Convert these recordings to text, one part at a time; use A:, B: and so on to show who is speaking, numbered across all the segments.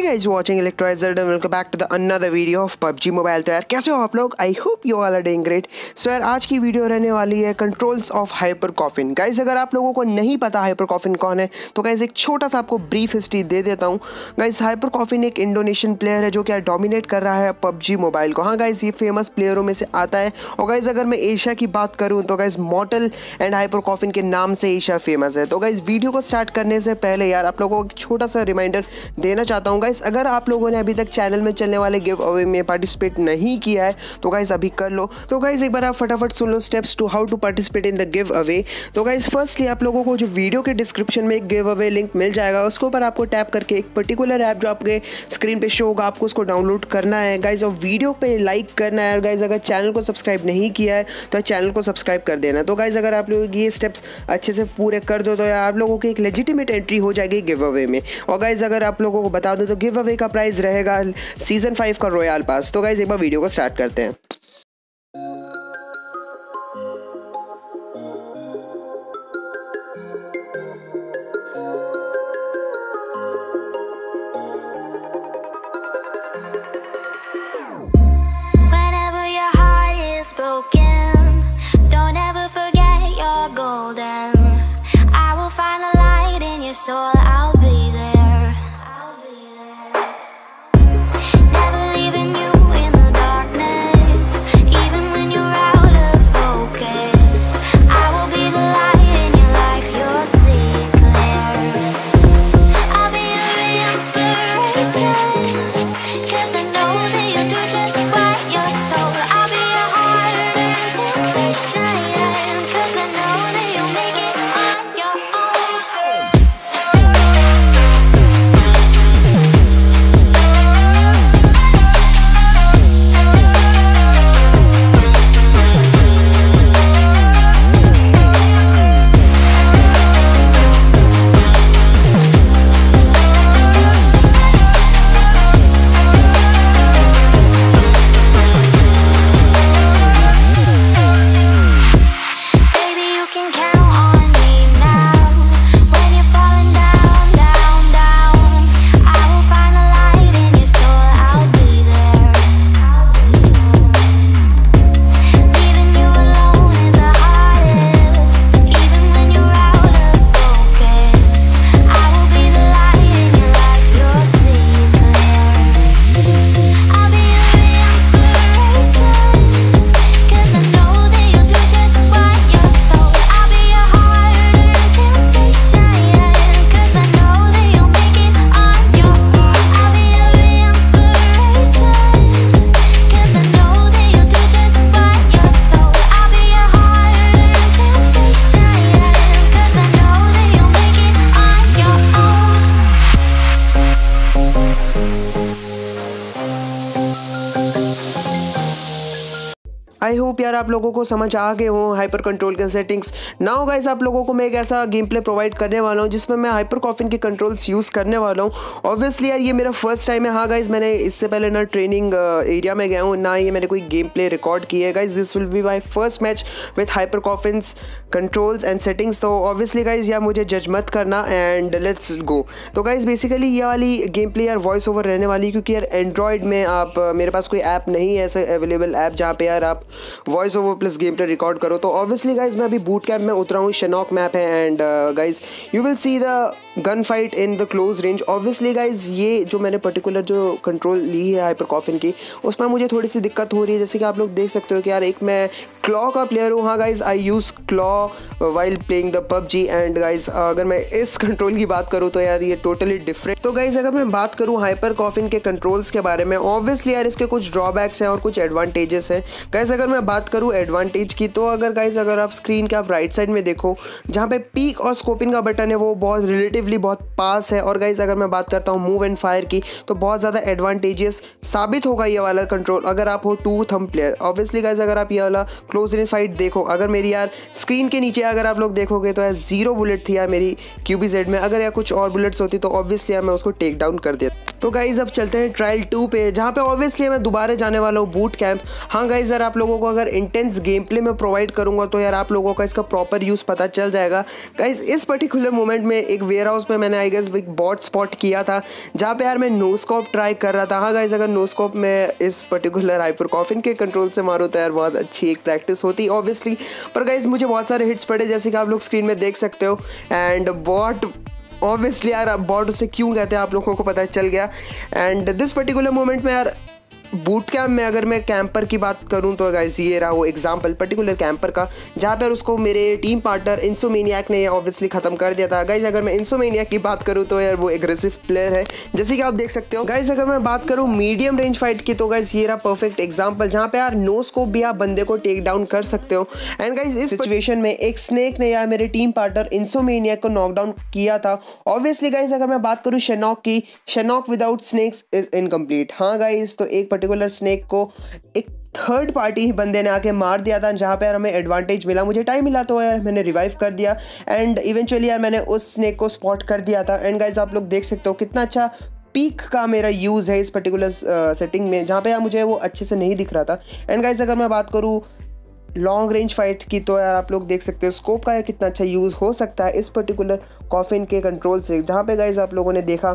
A: Hey guys, watching Electroizer and welcome back to the another video of PUBG Mobile. तो यार कैसे हो आप लोग? I hope you all are doing great so यार आज की वीडियो रहने वाली है controls of Hyper Coffin guys अगर आप लोगों को नहीं पता हाइपर कॉफिन कौन है तो गाइज़ एक छोटा सा आपको ब्रीफ हिस्ट्री दे देता हूँ। गाइज़ हाइपर कॉफिन एक इंडोनेशियन प्लेयर है जो कि डोमिनेट कर रहा है पबजी मोबाइल को। हाँ गाइज़ ये फ़ेमस प्लेयरों में से आता है। और गाइज़ अगर मैं एशिया की बात करूँ तो guys Mortal and Hyper Coffin के नाम से एशिया फ़ेमस है। तो गाइज़ वीडियो को स्टार्ट करने से पहले यार आप लोगों को एक छोटा सा रिमाइंडर देना चाहता हूँ। गाइज़ अगर आप लोगों ने अभी तक चैनल में चलने वाले गिव अवे में पार्टिसिपेट नहीं किया है तो गाइज़ अभी कर लो। तो गाइज़ एक बार आप फटाफट सुन लो steps to how to participate in the giveaway तो गाइज़ फर्स्टली आप लोगों को जो वीडियो के डिस्क्रिप्शन में एक गिव अवे लिंक मिल जाएगा, उसके ऊपर आपको टैप करके एक पर्टिकुलर ऐप जो आपके स्क्रीन पे शो होगा, आपको उसको डाउनलोड करना है। गाइज़ और वीडियो पे लाइक करना है, और गाइज़ अगर चैनल को सब्सक्राइब नहीं किया है तो चैनल को सब्सक्राइब कर देना। तो गाइज़ अगर आप लोग ये स्टेप्स अच्छे से पूरे कर दो तो आप लोगों की एक लेजिटिमेट एंट्री हो जाएगी गिव अवे में। और गाइज़ अगर आप लोगों को बता दो तो गिव अवे का प्राइस रहेगा सीज़न फाइव का रॉयल पास। तो गाइज़ एक बार वीडियो को स्टार्ट करते हैं। आई होप यार आप लोगों को समझ आ गए हो हाइपर कंट्रोल के सेटिंग्स ना नाउ गाइस आप लोगों को मैं एक ऐसा गेम प्ले प्रोवाइड करने वाला हूँ जिसमें मैं हाइपर कॉफिन के कंट्रोल्स यूज़ करने वाला हूँ. ऑब्वियसली यार ये मेरा फ़र्स्ट टाइम है। हाँ गाइस मैंने इससे पहले ना ट्रेनिंग एरिया में गया हूँ, ना ये मैंने कोई गेम प्ले रिकॉर्ड किया है। Guys this will be my first match with Hyper Coffin's controls and settings तो ऑब्वियसली गाइज़ यार मुझे जज मत करना एंड लेट्स गो तो गाइज़ बेसिकली ये वाली गेम प्ले यार वॉइस ओवर रहने वाली क्योंकि यार एंड्रॉयड में आप मेरे पास कोई ऐप नहीं है, ऐसे अवेलेबल ऐप जहाँ पे यार आप voice over plus game play record करो। तो ऑब्वियसली गाइज़ मैं अभी बूट कैम्प में उतरा हूँ शनॉक मैप है and guys you will see the gun fight in the close range obviously guys ये जो मैंने पर्टिकुलर जो कंट्रोल ली है हाइपर कॉफिन की, उसमें मुझे थोड़ी सी दिक्कत हो रही है। जैसे कि आप लोग देख सकते हो कि यार एक मैं क्लॉ का प्लेयर हूँ। हाँ guys I use claw while playing the PUBG and guys अगर मैं इस कंट्रोल की बात करूँ तो यार ये टोटली डिफरेंट तो गाइज़ अगर मैं बात करूँ हाइपर कॉफिन के कंट्रोल्स के बारे में ऑब्वियसली यार इसके कुछ ड्रॉबैक्स हैं और कुछ एडवांटेजेस हैं। गाइज़ अगर मैं बात करूँ एडवांटेज की तो अगर गाइज़ अगर आप स्क्रीन के आप राइट साइड में देखो, जहाँ पे पीक और स्कोपिंग का बटन है, वो बहुत रिलेटिवली बहुत पास है। और गाइज़ अगर मैं बात करता हूँ मूव एंड फायर की तो बहुत ज़्यादा एडवांटेजेस साबित होगा ये वाला कंट्रोल अगर आप हो टू थम प्लेयर ऑब्वियसली गाइज़ अगर आप ये वाला क्लोज इन फाइट देखो। अगर मेरी यार स्क्रीन के नीचे अगर आप लोग देखोगे तो यार ज़ीरो बुलेट थी यार मेरी क्यूबी जेड में। अगर यार कुछ और बुलेट्स होती तो ऑब्वियसली यार मैं उसको टेक डाउन कर देता। तो गाइज़ अब चलते हैं ट्रायल टू पे, जहाँ पे ऑब्वियसली मैं दोबारा जाने वाला हूँ बूट कैंप हाँ गाइज़ यार आप लोगों को अगर इंटेंस गेम प्ले में प्रोवाइड करूँगा तो यार आप लोगों का इसका प्रॉपर यूज़ पता चल जाएगा। गाइज़ इस पर्टिकुलर मोमेंट में एक वेयर हाउस पे मैंने आई गेस एक बॉट स्पॉट किया था, जहाँ पे यार मैं नो स्कोप ट्राई कर रहा था। हाँ गाइज़ अगर नो स्कोप में इस पर्टिकुलर हाइपर कॉफिन के कंट्रोल से मारो तो यार बहुत अच्छी एक प्रैक्टिस होती ऑब्वियसली पर गाइज़ मुझे बहुत सारे हिट्स पड़े, जैसे कि आप लोग स्क्रीन में देख सकते हो. एंड बॉट ऑब्वियसली यार बॉट उसे क्यों कहते हैं, आप लोगों को पता चल गया. एंड दिस पर्टिकुलर मोमेंट में यार बूट कैम्प में अगर मैं कैंपर की बात करूँ तो गाइस ये रहा वो एग्जांपल पर्टिकुलर कैंपर का, जहाँ पर उसको मेरे टीम पार्टनर इंसोमेनियाक ने ऑब्वियसली ख़त्म कर दिया था। गाइज़ अगर मैं इंसोमेनियाक की बात करूँ तो यार वो एग्रेसिव प्लेयर है। जैसे कि आप देख सकते हो गाइज़ अगर मैं बात करूँ मीडियम रेंज फाइट की तो गाइज़ ये रहा परफेक्ट एग्ज़ाम्पल जहाँ पे यार नो स्कोप भी आप बंदे को टेक डाउन कर सकते हो। एंड गाइज़ इस सिचुएशन में एक स्नेक ने यार मेरे टीम पार्टनर इंसोमेनियाक को नॉकडाउन किया था। ऑब्वियसली गाइज़ अगर मैं बात करूँ शेनॉक की शेनॉक विदाउट स्नेक्स इज़ इनकम्प्लीट हाँ गाइज़ तो एक पर्टिकुलर स्नेक को एक थर्ड पार्टी बंदे ने आके मार दिया था, जहाँ पे यार हमें एडवांटेज मिला। मुझे टाइम मिला तो यार, मैंने रिवाइव कर दिया। एंड इवेंचुअली यार मैंने उस स्नेक को स्पॉट कर दिया था। एंड गाइज़ आप लोग देख सकते हो कितना अच्छा पीक का मेरा यूज़ है इस पर्टिकुलर सेटिंग में, जहाँ पे यार मुझे वो अच्छे से नहीं दिख रहा था। एंड गाइज़ अगर मैं बात करूँ लॉन्ग रेंज फाइट की तो यार आप लोग देख सकते हो स्कोप का यार कितना अच्छा यूज़ हो सकता है इस पर्टिकुलर कॉफिन के कंट्रोल से। जहाँ पे गाइज़ आप लोगों ने देखा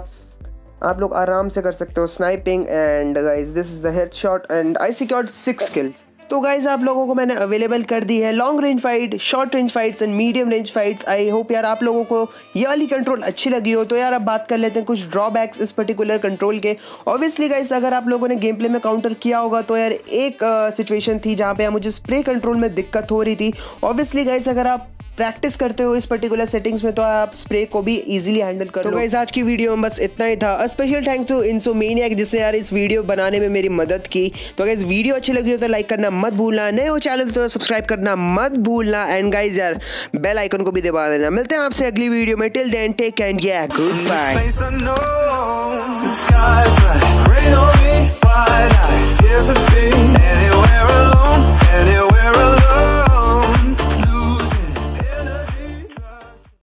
A: आप लोग आराम से कर सकते हो sniping and guys this is the shot and I secured six kills तो गाइज़ आप लोगों को मैंने अवेलेबल कर दी है long range fight short range fights and medium range fights I hope यार आप लोगों को ये वाली कंट्रोल अच्छी लगी हो। तो यार अब बात कर लेते हैं कुछ ड्रॉबैक्स इस पर्टिकुलर कंट्रोल के। ऑब्वियसली गाइज़ अगर आप लोगों ने गेम प्ले में काउंटर किया होगा तो यार एक सिचुएशन uh, थी जहाँ पे मुझे स्प्रे कंट्रोल में दिक्कत हो रही थी। ऑब्वियसली गाइज़ अगर आप प्रैक्टिस करते हो इस पर्टिकुलर सेटिंग्स में तो आप स्प्रे को भी इजीली हैंडल करो तो आज की वीडियो में बस इतना ही था। Special thanks to in insomnia जिसने यार इस वीडियो बनाने में मेरी मदद की। तो अगर इस वीडियो अच्छी लगी हो तो लाइक करना मत भूलना। नए हो चैनल तो सब्सक्राइब करना मत भूलना। एंड गाइज़ यार बेल आइकन को भी दबा देना। मिलते हैं आपसे अगली वीडियो में। टिल देन टेक एंड या गुड बाय